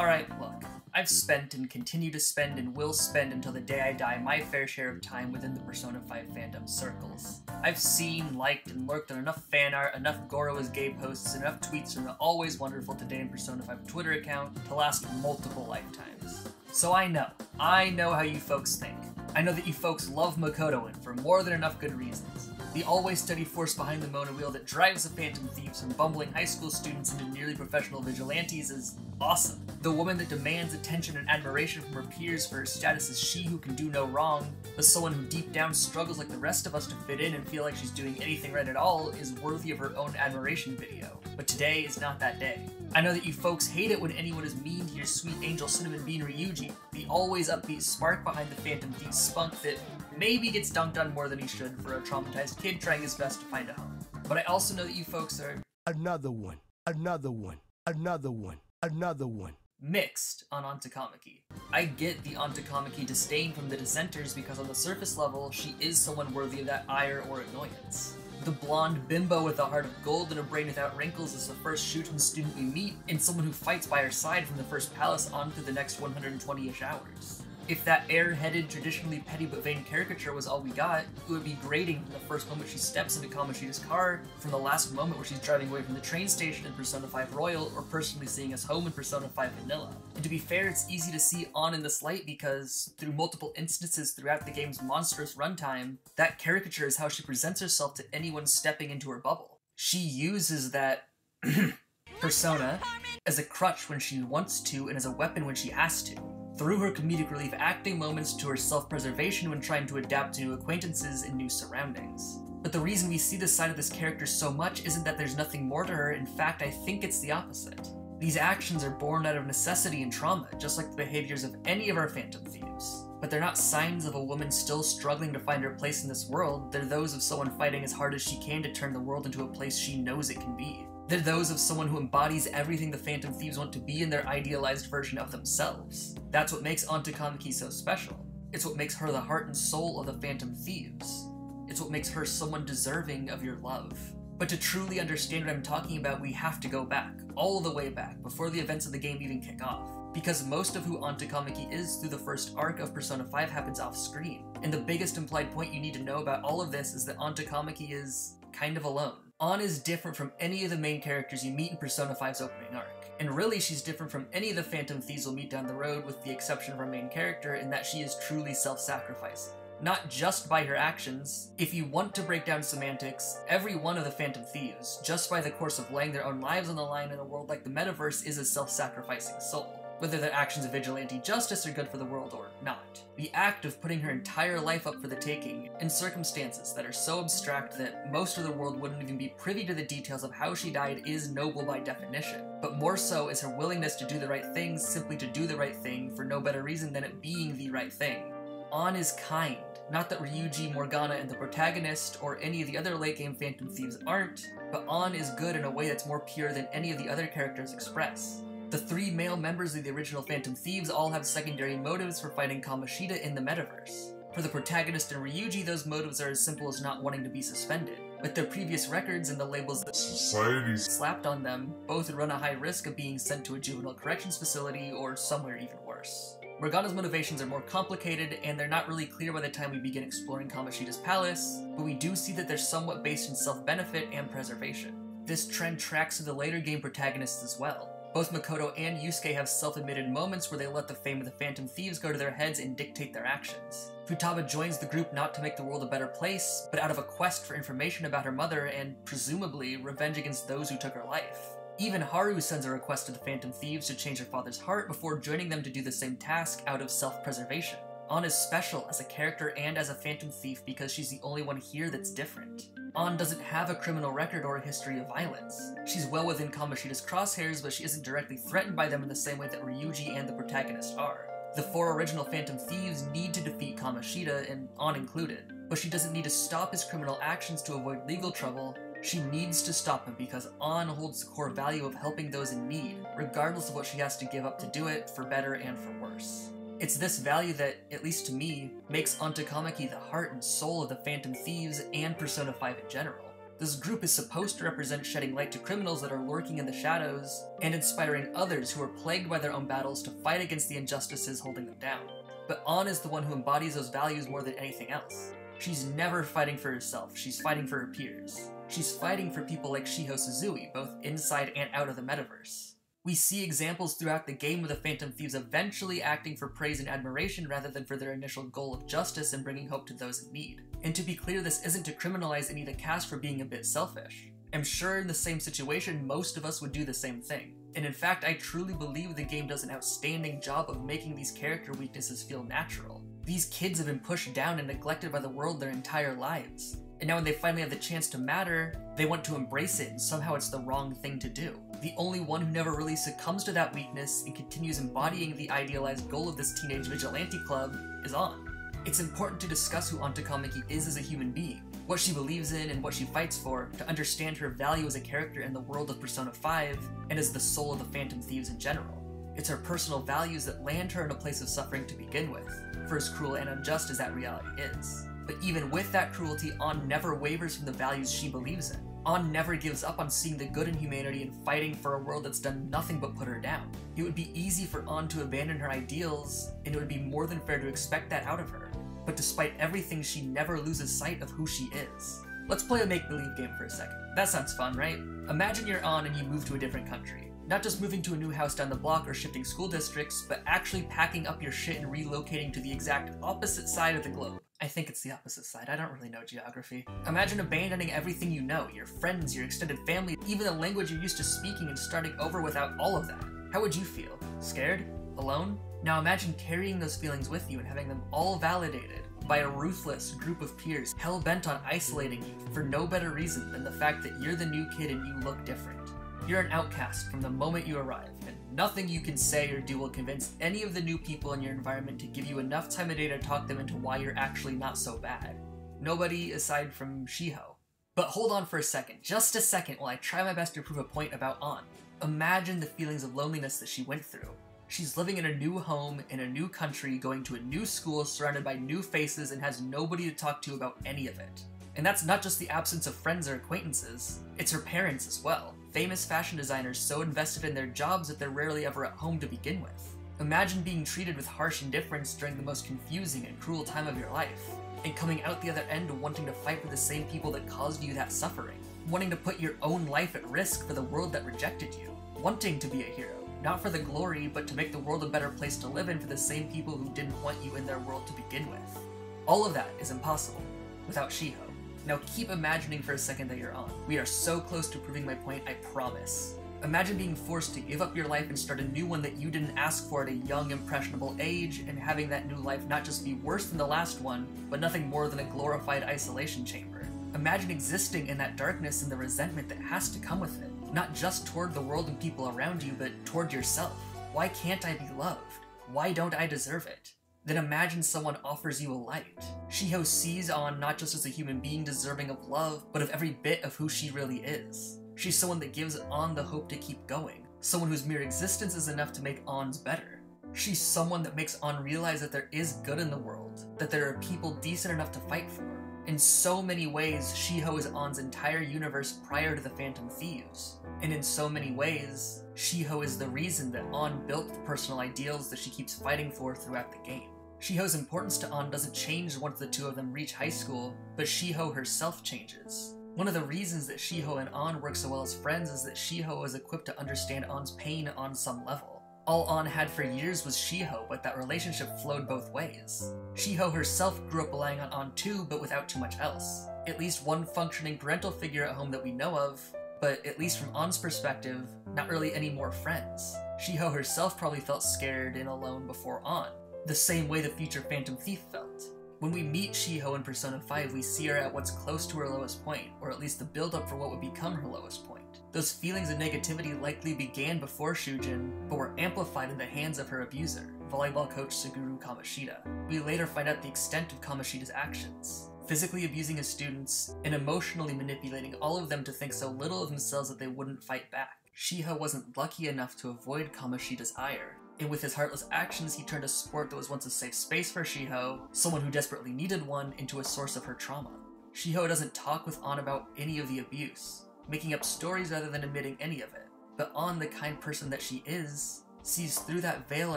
Alright, look. I've spent and continue to spend and will spend until the day I die my fair share of time within the Persona 5 fandom circles. I've seen, liked, and lurked on enough fan art, enough Goro as gay posts, and enough tweets from the always wonderful Today in Persona 5 Twitter account to last multiple lifetimes. So I know. I know how you folks think. I know that you folks love Makoto and for more than enough good reasons. The always steady force behind the Mona wheel that drives the Phantom Thieves from bumbling high school students into nearly professional vigilantes is awesome. The woman that demands attention and admiration from her peers for her status as she who can do no wrong, but someone who deep down struggles like the rest of us to fit in and feel like she's doing anything right at all, is worthy of her own admiration video. But today is not that day. I know that you folks hate it when anyone is mean to your sweet angel Cinnamon Bean Ryuji, the always upbeat spark behind the Phantom Thief spunk that maybe gets dunked on more than he should for a traumatized kid trying his best to find a home. But I also know that you folks are Another one. Another one. Another one. Another one. mixed on Ann Takamaki. I get the Ann Takamaki disdain from the dissenters because on the surface level, she is someone worthy of that ire or annoyance. The blonde bimbo with a heart of gold and a brain without wrinkles is the first Shujin student we meet, and someone who fights by her side from the first palace on through the next 120-ish hours. If that air-headed, traditionally petty but vain caricature was all we got, it would be grating from the first moment she steps into Kamoshida's car, from the last moment where she's driving away from the train station in Persona 5 Royal, or personally seeing us home in Persona 5 Vanilla. And to be fair, it's easy to see Ann in this light because, through multiple instances throughout the game's monstrous runtime, that caricature is how she presents herself to anyone stepping into her bubble. She uses that persona as a crutch when she wants to and as a weapon when she has to through her comedic relief acting moments to her self-preservation when trying to adapt to new acquaintances and new surroundings. But the reason we see this side of this character so much isn't that there's nothing more to her, in fact I think it's the opposite. These actions are born out of necessity and trauma, just like the behaviors of any of our Phantom Thieves. But they're not signs of a woman still struggling to find her place in this world, they're those of someone fighting as hard as she can to turn the world into a place she knows it can be. They're those of someone who embodies everything the Phantom Thieves want to be in their idealized version of themselves. That's what makes Ann Takamaki so special. It's what makes her the heart and soul of the Phantom Thieves. It's what makes her someone deserving of your love. But to truly understand what I'm talking about, we have to go back, all the way back, before the events of the game even kick off. Because most of who Ann Takamaki is through the first arc of Persona 5 happens off screen. And the biggest implied point you need to know about all of this is that Ann Takamaki is kind of alone. Ann is different from any of the main characters you meet in Persona 5's opening arc. And really, she's different from any of the Phantom Thieves we'll meet down the road, with the exception of our main character, in that she is truly self sacrificing. Not just by her actions. If you want to break down semantics, every one of the Phantom Thieves, just by the course of laying their own lives on the line in a world like the metaverse, is a self sacrificing soul whether their actions of vigilante justice are good for the world or not. The act of putting her entire life up for the taking, in circumstances that are so abstract that most of the world wouldn't even be privy to the details of how she died, is noble by definition. But more so is her willingness to do the right things simply to do the right thing for no better reason than it being the right thing. Ann is kind. Not that Ryuji, Morgana, and the protagonist, or any of the other late game Phantom Thieves aren't, but Ann is good in a way that's more pure than any of the other characters express. The three male members of the original Phantom Thieves all have secondary motives for fighting Kamoshida in the metaverse. For the protagonist and Ryuji, those motives are as simple as not wanting to be suspended. With their previous records and the labels that Society slapped on them, both run a high risk of being sent to a juvenile corrections facility or somewhere even worse. Morgana's motivations are more complicated, and they're not really clear by the time we begin exploring Kamoshida's palace, but we do see that they're somewhat based in self-benefit and preservation. This trend tracks to the later game protagonists as well. Both Makoto and Yusuke have self-admitted moments where they let the fame of the Phantom Thieves go to their heads and dictate their actions. Futaba joins the group not to make the world a better place, but out of a quest for information about her mother and, presumably, revenge against those who took her life. Even Haru sends a request to the Phantom Thieves to change her father's heart before joining them to do the same task out of self-preservation. Ann is special as a character and as a Phantom Thief because she's the only one here that's different. Ann doesn't have a criminal record or a history of violence. She's well within Kamoshida's crosshairs, but she isn't directly threatened by them in the same way that Ryuji and the protagonist are. The four original Phantom Thieves need to defeat Kamoshida, and Ann included, but she doesn't need to stop his criminal actions to avoid legal trouble, she needs to stop him because Ann holds the core value of helping those in need, regardless of what she has to give up to do it, for better and for worse. It's this value that, at least to me, makes Ann Takamaki the heart and soul of the Phantom Thieves and Persona 5 in general. This group is supposed to represent shedding light to criminals that are lurking in the shadows, and inspiring others who are plagued by their own battles to fight against the injustices holding them down. But Ann is the one who embodies those values more than anything else. She's never fighting for herself, she's fighting for her peers. She's fighting for people like Shiho Suzui, both inside and out of the metaverse. We see examples throughout the game of the Phantom Thieves eventually acting for praise and admiration rather than for their initial goal of justice and bringing hope to those in need. And to be clear, this isn't to criminalize Anita Cass for being a bit selfish. I'm sure in the same situation, most of us would do the same thing. And in fact, I truly believe the game does an outstanding job of making these character weaknesses feel natural. These kids have been pushed down and neglected by the world their entire lives. And now when they finally have the chance to matter, they want to embrace it and somehow it's the wrong thing to do. The only one who never really succumbs to that weakness and continues embodying the idealized goal of this teenage vigilante club is Ann. It's important to discuss who Ann Takamaki is as a human being, what she believes in and what she fights for, to understand her value as a character in the world of Persona 5 and as the soul of the Phantom Thieves in general. It's her personal values that land her in a place of suffering to begin with, for as cruel and unjust as that reality is. But even with that cruelty, Ann never wavers from the values she believes in. Ann never gives up on seeing the good in humanity and fighting for a world that's done nothing but put her down. It would be easy for Ann to abandon her ideals, and it would be more than fair to expect that out of her. But despite everything, she never loses sight of who she is. Let's play a make-believe game for a second. That sounds fun, right? Imagine you're Ann and you move to a different country. Not just moving to a new house down the block or shifting school districts, but actually packing up your shit and relocating to the exact opposite side of the globe. I think it's the opposite side. I don't really know geography. Imagine abandoning everything you know your friends, your extended family, even the language you're used to speaking, and starting over without all of that. How would you feel? Scared? Alone? Now imagine carrying those feelings with you and having them all validated by a ruthless group of peers hell bent on isolating you for no better reason than the fact that you're the new kid and you look different. You're an outcast from the moment you arrive, and nothing you can say or do will convince any of the new people in your environment to give you enough time of day to talk them into why you're actually not so bad. Nobody aside from Shiho. But hold on for a second, just a second while I try my best to prove a point about Ann. Imagine the feelings of loneliness that she went through. She's living in a new home, in a new country, going to a new school, surrounded by new faces, and has nobody to talk to about any of it. And that's not just the absence of friends or acquaintances, it's her parents as well famous fashion designers so invested in their jobs that they're rarely ever at home to begin with. Imagine being treated with harsh indifference during the most confusing and cruel time of your life, and coming out the other end wanting to fight for the same people that caused you that suffering, wanting to put your own life at risk for the world that rejected you, wanting to be a hero, not for the glory, but to make the world a better place to live in for the same people who didn't want you in their world to begin with. All of that is impossible without Shiho. Now keep imagining for a second that you're Ann. We are so close to proving my point, I promise. Imagine being forced to give up your life and start a new one that you didn't ask for at a young, impressionable age, and having that new life not just be worse than the last one, but nothing more than a glorified isolation chamber. Imagine existing in that darkness and the resentment that has to come with it, not just toward the world and people around you, but toward yourself. Why can't I be loved? Why don't I deserve it? Then imagine someone offers you a light. Shiho sees Ann not just as a human being deserving of love, but of every bit of who she really is. She's someone that gives Ann the hope to keep going, someone whose mere existence is enough to make Ann's better. She's someone that makes Ann realize that there is good in the world, that there are people decent enough to fight for. In so many ways, Shiho is Ann's entire universe prior to the Phantom Thieves. And in so many ways, Shiho is the reason that Ann built the personal ideals that she keeps fighting for throughout the game. Shiho's importance to Ann doesn't change once the two of them reach high school, but Shiho herself changes. One of the reasons that Shiho and Ann work so well as friends is that Shiho is equipped to understand Ann's pain on some level. All Ann had for years was Shiho, but that relationship flowed both ways. Shiho herself grew up relying on Ann too, but without too much else. At least one functioning parental figure at home that we know of, but at least from Ann's perspective, not really any more friends. Shiho herself probably felt scared and alone before Ann, the same way the future Phantom Thief felt. When we meet Shiho in Persona 5, we see her at what's close to her lowest point, or at least the build-up for what would become her lowest point. Those feelings of negativity likely began before Shujin, but were amplified in the hands of her abuser, volleyball coach Suguru Kamoshida. We later find out the extent of Kamoshida's actions physically abusing his students, and emotionally manipulating all of them to think so little of themselves that they wouldn't fight back. Shiho wasn't lucky enough to avoid Kamoshida's ire, and with his heartless actions, he turned a sport that was once a safe space for Shiho, someone who desperately needed one, into a source of her trauma. Shiho doesn't talk with Ann about any of the abuse, making up stories rather than admitting any of it. But Ann, the kind person that she is, sees through that veil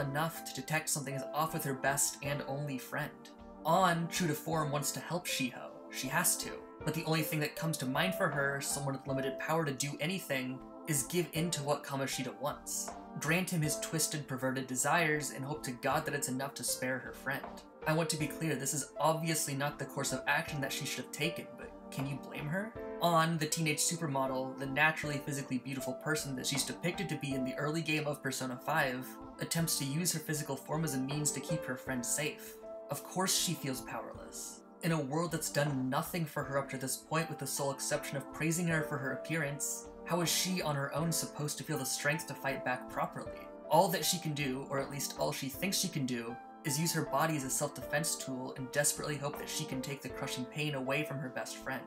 enough to detect something is off with her best and only friend. Ann, true to form, wants to help Shiho. She has to. But the only thing that comes to mind for her, someone with limited power to do anything, is give in to what Kamoshida wants. Grant him his twisted, perverted desires and hope to God that it's enough to spare her friend. I want to be clear, this is obviously not the course of action that she should have taken, but can you blame her? Ann, the teenage supermodel, the naturally physically beautiful person that she's depicted to be in the early game of Persona 5, attempts to use her physical form as a means to keep her friend safe. Of course she feels powerless. In a world that's done nothing for her up to this point with the sole exception of praising her for her appearance, how is she on her own supposed to feel the strength to fight back properly? All that she can do, or at least all she thinks she can do, is use her body as a self-defense tool and desperately hope that she can take the crushing pain away from her best friend.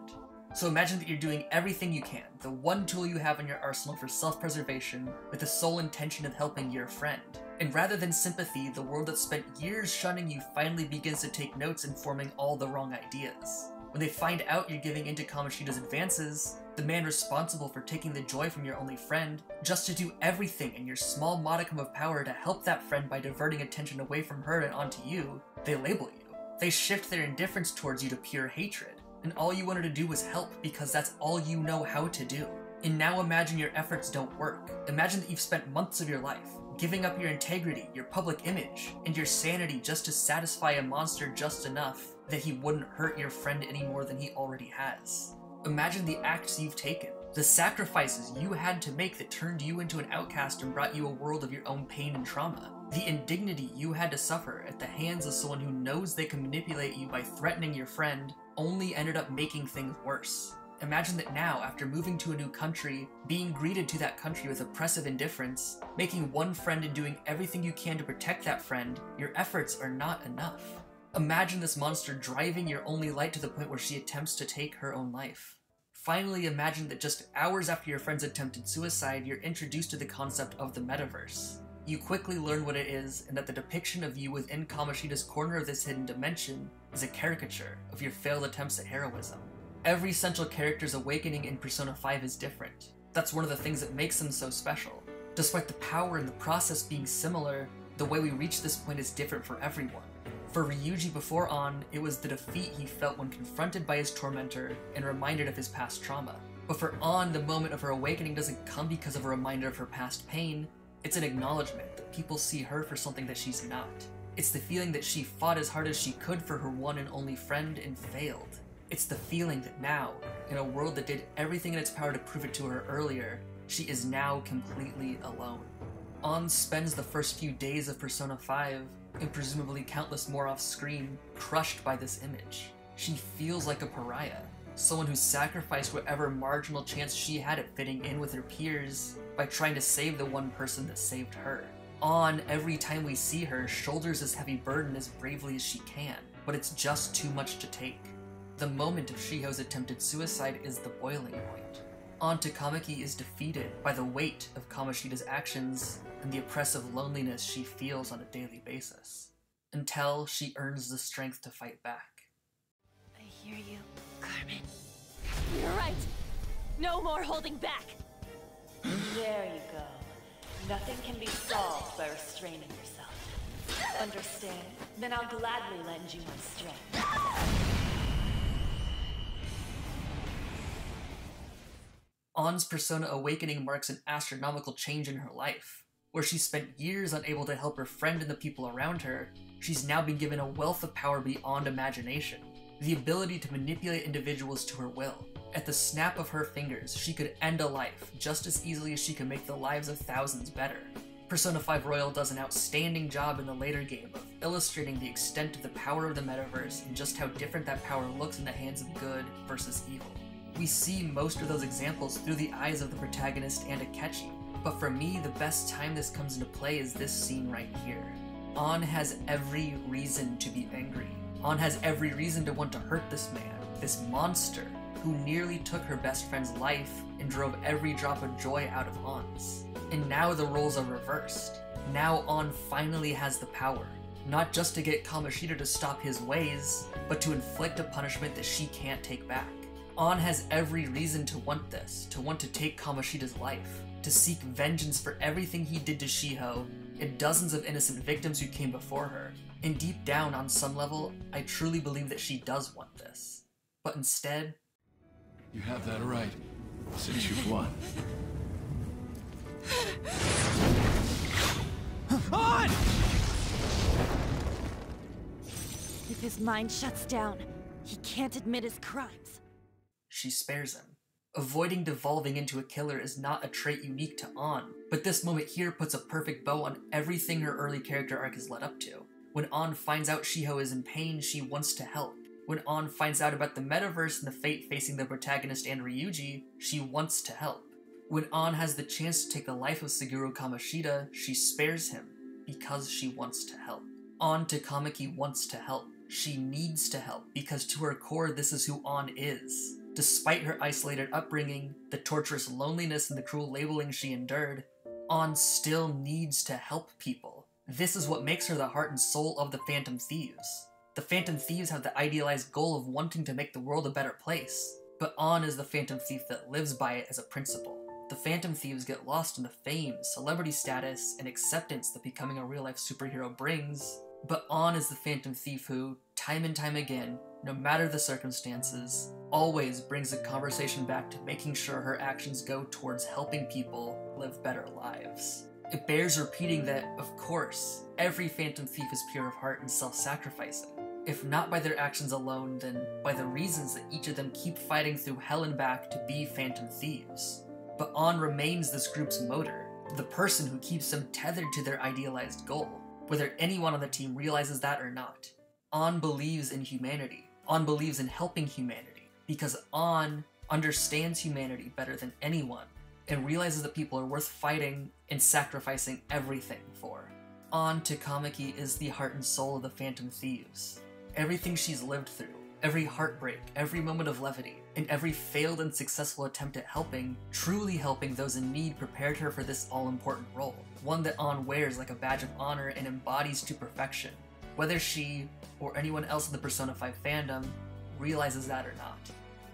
So imagine that you're doing everything you can, the one tool you have in your arsenal for self-preservation, with the sole intention of helping your friend. And rather than sympathy, the world that spent years shunning you finally begins to take notes and forming all the wrong ideas. When they find out you're giving into Kamoshida's advances, the man responsible for taking the joy from your only friend, just to do everything in your small modicum of power to help that friend by diverting attention away from her and onto you, they label you. They shift their indifference towards you to pure hatred, and all you wanted to do was help because that's all you know how to do. And now imagine your efforts don't work. Imagine that you've spent months of your life giving up your integrity, your public image, and your sanity just to satisfy a monster just enough that he wouldn't hurt your friend any more than he already has. Imagine the acts you've taken, the sacrifices you had to make that turned you into an outcast and brought you a world of your own pain and trauma. The indignity you had to suffer at the hands of someone who knows they can manipulate you by threatening your friend only ended up making things worse. Imagine that now, after moving to a new country, being greeted to that country with oppressive indifference, making one friend and doing everything you can to protect that friend, your efforts are not enough. Imagine this monster driving your only light to the point where she attempts to take her own life. Finally, imagine that just hours after your friend's attempted suicide, you're introduced to the concept of the metaverse. You quickly learn what it is, and that the depiction of you within Kamoshida's corner of this hidden dimension is a caricature of your failed attempts at heroism. Every central character's awakening in Persona 5 is different. That's one of the things that makes them so special. Despite the power and the process being similar, the way we reach this point is different for everyone. For Ryuji before Ann, it was the defeat he felt when confronted by his tormentor and reminded of his past trauma. But for Ann, the moment of her awakening doesn't come because of a reminder of her past pain, it's an acknowledgement that people see her for something that she's not. It's the feeling that she fought as hard as she could for her one and only friend and failed. It's the feeling that now, in a world that did everything in its power to prove it to her earlier, she is now completely alone. Ann spends the first few days of Persona 5 and presumably countless more off screen, crushed by this image. She feels like a pariah, someone who sacrificed whatever marginal chance she had at fitting in with her peers by trying to save the one person that saved her. Ann every time we see her, shoulders this heavy burden as bravely as she can, but it's just too much to take. The moment of Shiho's attempted suicide is the boiling point. Ann Takamaki is defeated by the weight of Kamoshida's actions and the oppressive loneliness she feels on a daily basis, until she earns the strength to fight back. I hear you, Carmen. You're right! No more holding back! There you go. Nothing can be solved by restraining yourself. Understand? Then I'll gladly lend you my strength. Ann's persona awakening marks an astronomical change in her life. Where she spent years unable to help her friend and the people around her, she's now been given a wealth of power beyond imagination. The ability to manipulate individuals to her will. At the snap of her fingers, she could end a life just as easily as she could make the lives of thousands better. Persona 5 Royal does an outstanding job in the later game of illustrating the extent of the power of the metaverse and just how different that power looks in the hands of good versus evil. We see most of those examples through the eyes of the protagonist and Akechi, but for me, the best time this comes into play is this scene right here. Ann has every reason to be angry. Ann has every reason to want to hurt this man, this monster, who nearly took her best friend's life and drove every drop of joy out of Ann's. And now the roles are reversed. Now Ann finally has the power. not just to get Kamoshida to stop his ways, but to inflict a punishment that she can't take back. Ann has every reason to want this, to want to take Kamoshida's life, to seek vengeance for everything he did to Shiho and dozens of innocent victims who came before her. And deep down, on some level, I truly believe that she does want this. But instead, You have that right, since you've won. Ann! If his mind shuts down, he can't admit his crimes. she spares him. Avoiding devolving into a killer is not a trait unique to Ann, but this moment here puts a perfect bow on everything her early character arc has led up to. When Ann finds out Shiho is in pain, she wants to help. When Ann finds out about the metaverse and the fate facing the protagonist and Ryuji, she wants to help. When Ann has the chance to take the life of Suguru Kamoshida, she spares him because she wants to help. Ann Takamaki wants to help. She needs to help because to her core, this is who Ann is. Despite her isolated upbringing, the torturous loneliness, and the cruel labeling she endured, Ann still needs to help people. This is what makes her the heart and soul of the Phantom Thieves. The Phantom Thieves have the idealized goal of wanting to make the world a better place, but Ann is the Phantom Thief that lives by it as a principle. The Phantom Thieves get lost in the fame, celebrity status, and acceptance that becoming a real life superhero brings, but Ann is the Phantom Thief who, time and time again, no matter the circumstances, always brings the conversation back to making sure her actions go towards helping people live better lives. It bears repeating that, of course, every Phantom Thief is pure of heart and self sacrificing. If not by their actions alone, then by the reasons that each of them keep fighting through hell and back to be Phantom Thieves. But Ann remains this group's motor, the person who keeps them tethered to their idealized goal, whether anyone on the team realizes that or not. Ann believes in humanity. Ann believes in helping humanity because Ann understands humanity better than anyone and realizes that people are worth fighting and sacrificing everything for. Ann to Takamaki is the heart and soul of the Phantom Thieves. Everything she's lived through, every heartbreak, every moment of levity, and every failed and successful attempt at helping, truly helping those in need, prepared her for this all important role. One that Ann wears like a badge of honor and embodies to perfection. Whether she, or anyone else in the Persona 5 fandom, realizes that or not.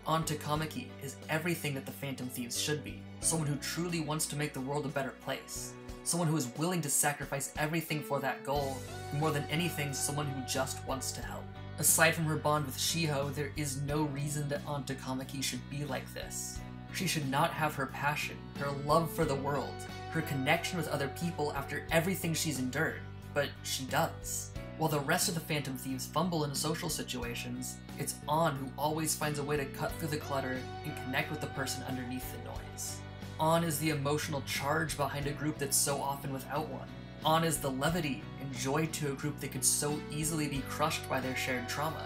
Ann Takamaki is everything that the Phantom Thieves should be someone who truly wants to make the world a better place. Someone who is willing to sacrifice everything for that goal, and more than anything, someone who just wants to help. Aside from her bond with Shiho, there is no reason that Ann Takamaki should be like this. She should not have her passion, her love for the world, her connection with other people after everything she's endured, but she does. While the rest of the Phantom Thieves fumble in social situations, it's Ann who always finds a way to cut through the clutter and connect with the person underneath the noise. Ann is the emotional charge behind a group that's so often without one. Ann is the levity and joy to a group that could so easily be crushed by their shared trauma.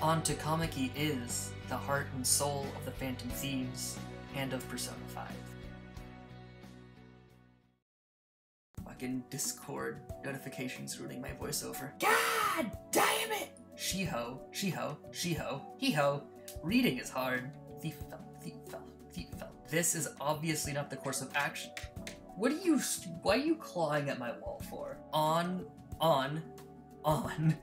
Ann Takamaki is the heart and soul of the Phantom Thieves and of Persona 5. Discord notifications ruining my voiceover. God damn it! Shiho, Shiho, Shiho, Hiho. Reading is hard. Thief fell, thief fell, thief fell. This is obviously not the course of action. What are you? Why are you clawing at my wall for? On, on, on.